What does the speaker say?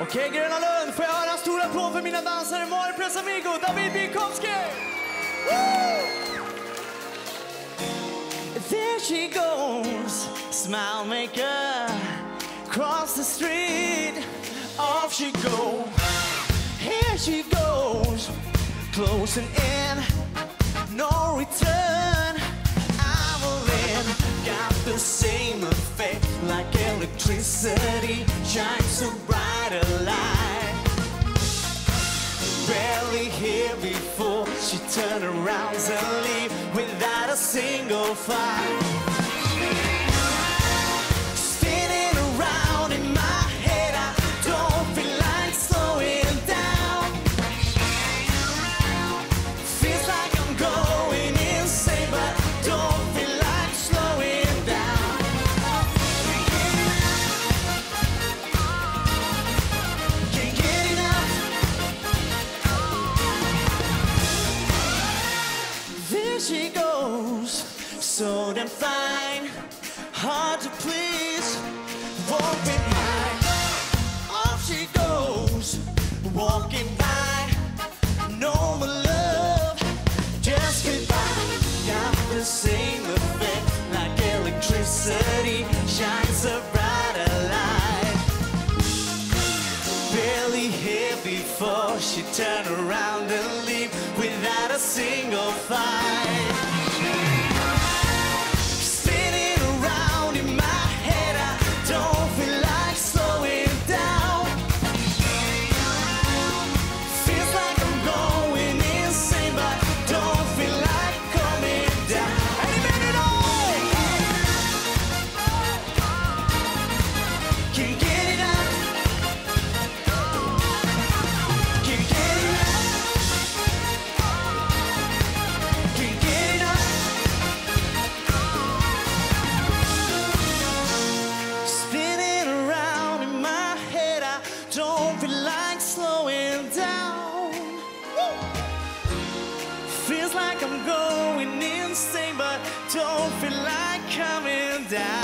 Okej, Gröna Lund, får jag höra en stor applåd för mina dansare Malin Press Amigo, David Bykowski! There she goes, smile maker, cross the street, off she go. Here she goes, closing in, no return. Electricity, shines so bright a light. Barely here before she turned around and leave without a single fight. So damn fine, hard to please, be mine. Off she goes, walking by, no more love, just goodbye. Got the same effect like electricity, shines a brighter light. Barely here before she turned around and leave without a single fight. don't feel like coming down.